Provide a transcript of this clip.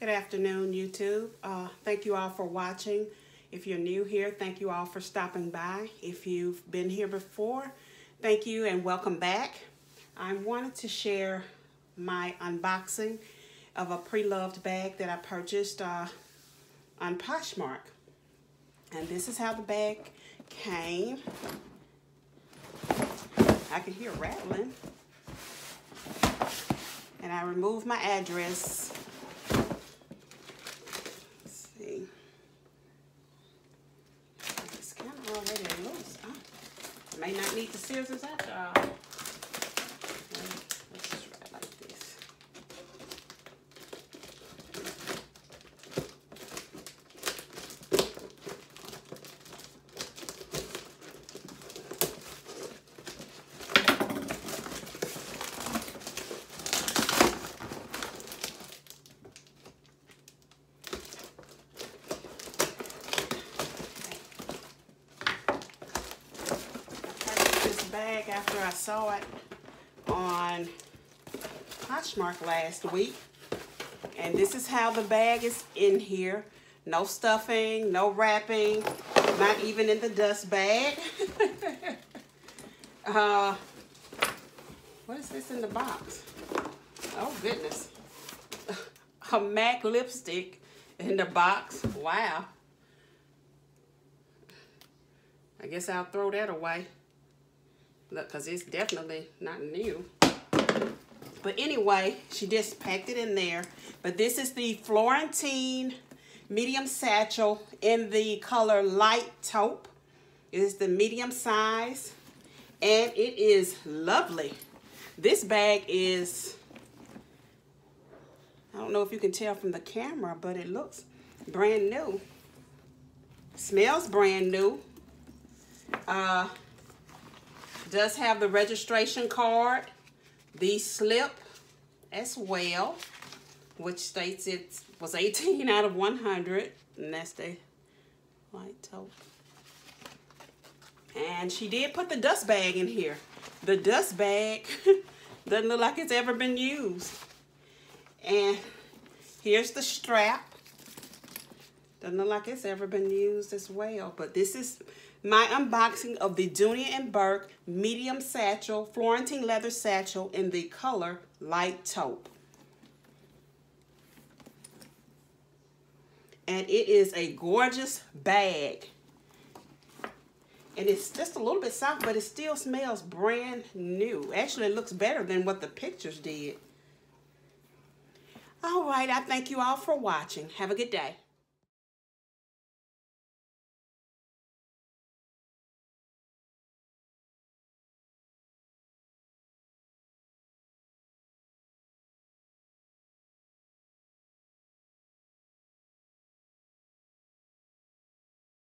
Good afternoon, YouTube. Uh, thank you all for watching. If you're new here, thank you all for stopping by. If you've been here before, thank you and welcome back. I wanted to share my unboxing of a pre-loved bag that I purchased uh, on Poshmark. And this is how the bag came. I can hear rattling. And I removed my address may not need the scissors after all. Bag after I saw it on Poshmark last week. And this is how the bag is in here. No stuffing, no wrapping, not even in the dust bag. uh, what is this in the box? Oh, goodness. A MAC lipstick in the box. Wow. I guess I'll throw that away. Because it's definitely not new. But anyway, she just packed it in there. But this is the Florentine medium satchel in the color light taupe. It is the medium size. And it is lovely. This bag is, I don't know if you can tell from the camera, but it looks brand new. Smells brand new. Uh, does have the registration card, the slip as well, which states it was 18 out of 100, and that's the light taupe. And she did put the dust bag in here. The dust bag doesn't look like it's ever been used. And here's the strap. Doesn't look like it's ever been used as well. But this is my unboxing of the and Bourke medium satchel, Florentine leather satchel in the color light taupe. And it is a gorgeous bag. And it's just a little bit soft, but it still smells brand new. Actually, it looks better than what the pictures did. All right, I thank you all for watching. Have a good day.